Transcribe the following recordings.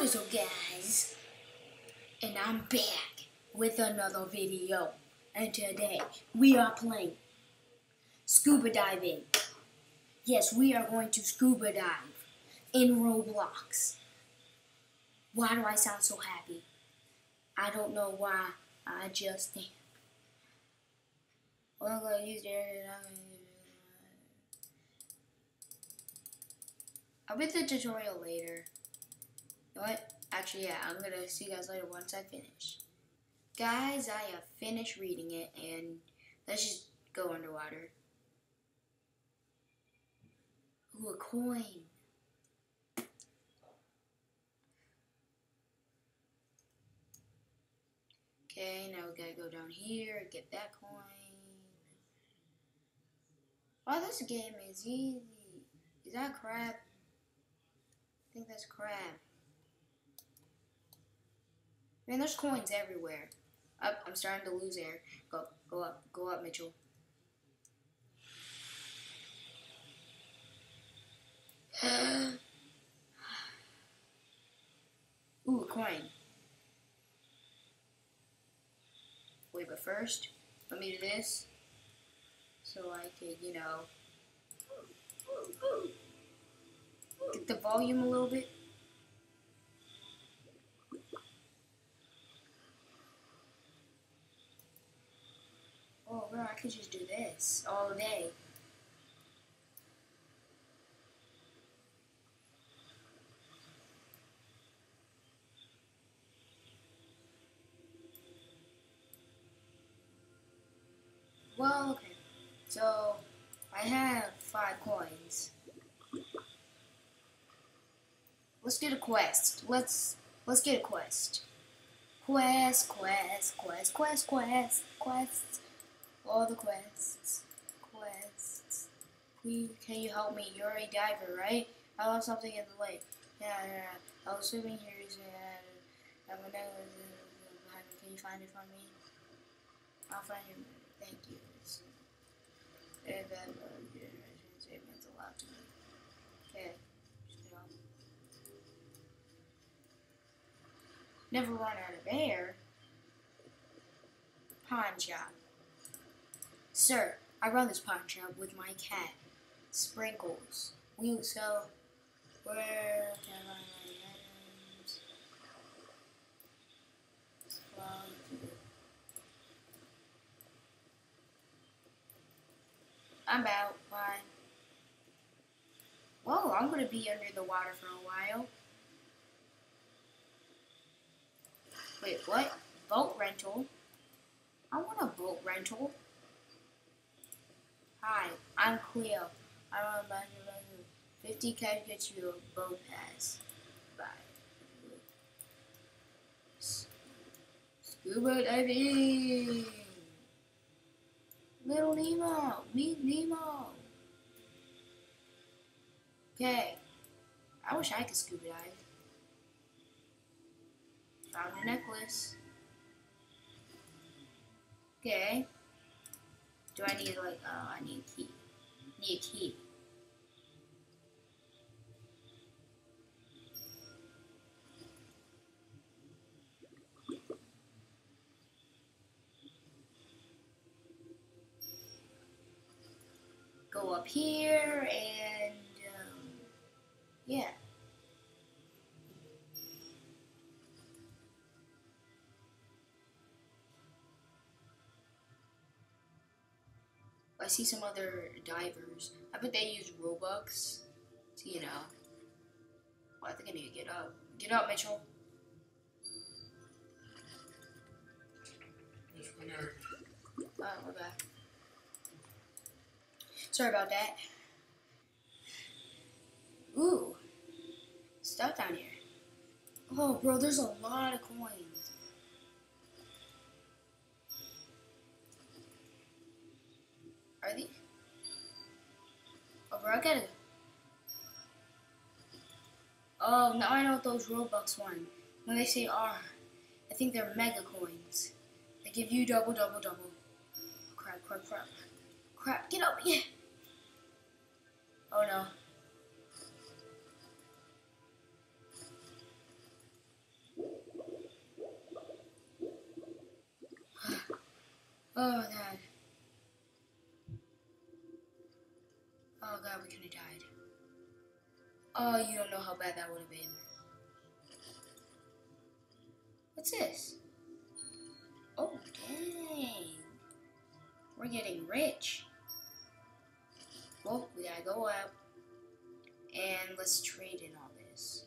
What is up guys? And I'm back with another video. And today we are playing scuba diving. Yes, we are going to scuba dive in Roblox. Why do I sound so happy? I don't know why. I just think. Well, I'm gonna use the I'll be the tutorial later. What? Actually, yeah, I'm gonna see you guys later once I finish. Guys, I have finished reading it, and let's just go underwater. Ooh, a coin. Okay, now we gotta go down here, get that coin. Oh, this game is easy. Is that crap? I think that's crab. Man, there's coins everywhere. Up, I'm starting to lose air. Go, go up, go up, Mitchell. Ooh, a coin. Wait, but first, let me do this. So I could, you know, get the volume a little bit. I could just do this all day. Well, okay. So, I have five coins. Let's get a quest. Let's let's get a quest. Quest, quest, quest, quest, quest, quest. All the quests. Quests. Please, can you help me? You're a diver, right? I lost something in the lake. Yeah, yeah. I was swimming here. And I'm gonna. Can you find it for me? I'll find it. Thank you. Statements allowed to me. Okay. Never run out of air. Pawn shop. Sir, I run this pawn shop with my cat, Sprinkles. We sell where? I'm out. Bye. Whoa, I'm gonna be under the water for a while. Wait, what? Boat rental? I want a boat rental. Hi, I'm Cleo. I run a bunch of 50 cash gets you a boat pass. Bye. Scuba diving! Little Nemo! Meet Nemo! Okay. I wish I could scuba dive. Found a necklace. Okay. Do I need like, oh, I need a key. Need a key. Go up here and, um, yeah. See some other divers. I bet they use Robux to, you know. Well, I think I need to get up. Get up, Mitchell. Oh, we're back. Sorry about that. Ooh. Stuff down here. Oh, bro, there's a lot of coins. العادي وبركاته oh, oh, now I know what those Robux ones. When they say R, I think they're mega coins. They give you double, double, double. Crap, crap, crap. Crap, get up, yeah. Oh no. Oh god. Oh, you don't know how bad that would have been. What's this? Oh, dang. We're getting rich. Well, we gotta go up. And let's trade in all this.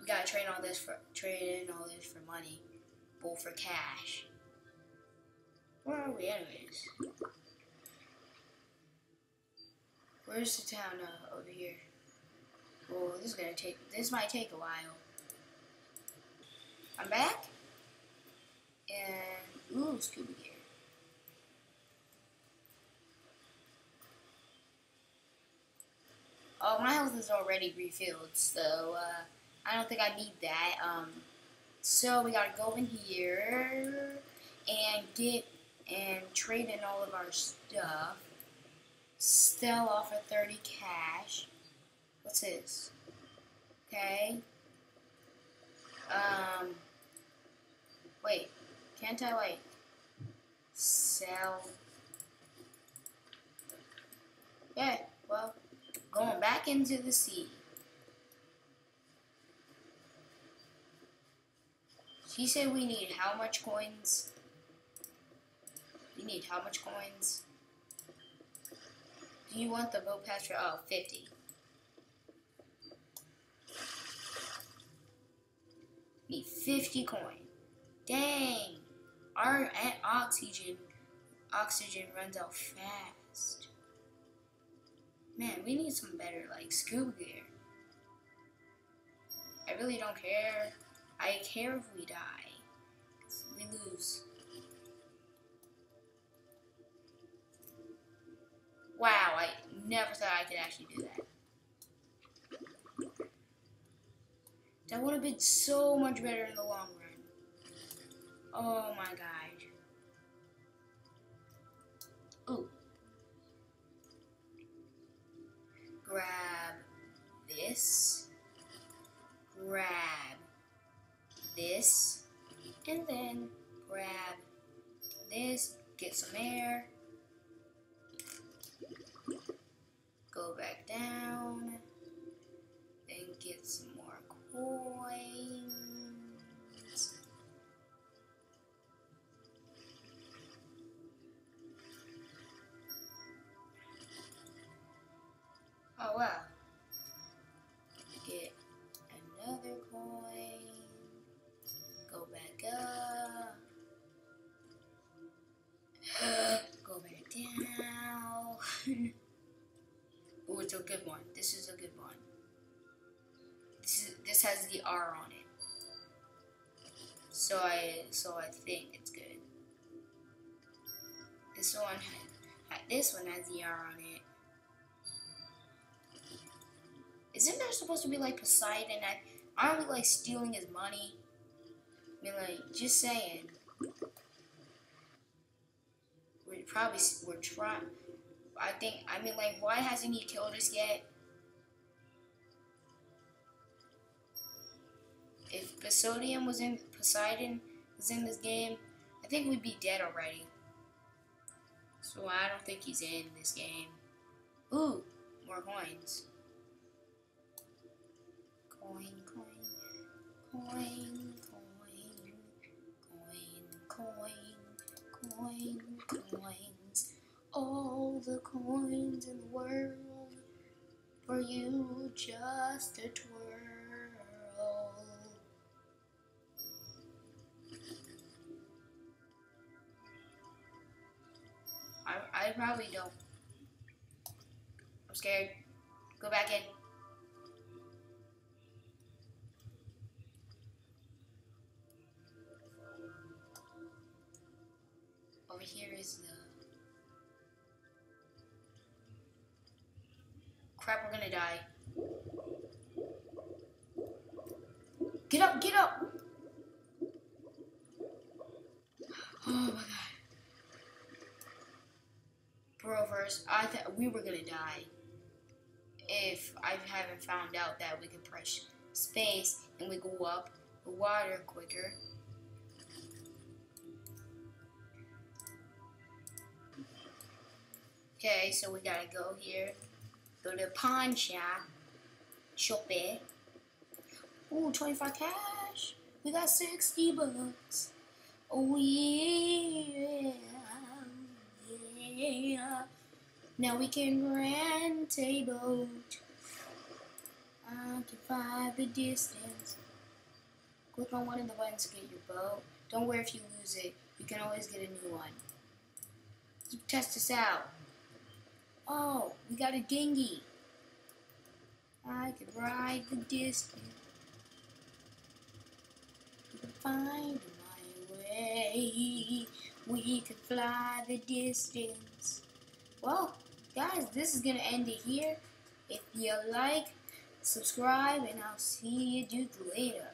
We gotta trade all this for trade in all this for money. Both for cash. Where are we anyways? Where's the town uh, over here? Oh, this is gonna take. This might take a while. I'm back, and ooh, Scooby gear. Oh, my health is already refilled, so uh, I don't think I need that. Um, so we gotta go in here and get and trade in all of our stuff. Off for 30 cash. What's this? Okay. Um. Wait. Can't I like sell? Yeah. Well, going back into the sea. She said we need how much coins? We need how much coins? Do you want the pass for, oh, 50. Need 50 coin. Dang. Our oxygen, oxygen runs out fast. Man, we need some better, like, scuba gear. I really don't care. I care if we die. We lose. Wow, I never thought I could actually do that. That would have been so much better in the long run. Oh my god. Ooh. Grab this. Grab this. And then grab this. Get some air. Go back down. and get some more coins. Oh wow. Get another coin. Go back up. Go back down. It's a good one. This is a good one. This is, this has the R on it. So I so I think it's good. This one this one has the R on it. Isn't there supposed to be like Poseidon? I, aren't we like stealing his money? I mean, like, just saying. We're probably we're trying. I think, I mean, like, why hasn't he killed us yet? If Poseidon was in Poseidon was in this game, I think we'd be dead already. So I don't think he's in this game. Ooh, more coins. Coin, coin, coin, coin, the coins in the world for you just to twirl. I, I probably don't. I'm scared. Go back in. Crap, we're gonna die. Get up, get up! Oh my god. Broverse, I thought we were gonna die if I haven't found out that we can press space and we go up the water quicker. Okay, so we gotta go here. Go to pawn shop. Shop it. Ooh, 25 cash. We got 60 bucks. Oh yeah. Yeah. Now we can rent a boat. I can fly the distance. Click on one of the buttons to get your boat. Don't worry if you lose it. You can always get a new one. Test this out. Oh, we got a dinghy. I could ride the distance. We can find my way. We could fly the distance. Well, guys, this is gonna end it here. If you like, subscribe, and I'll see you dudes later.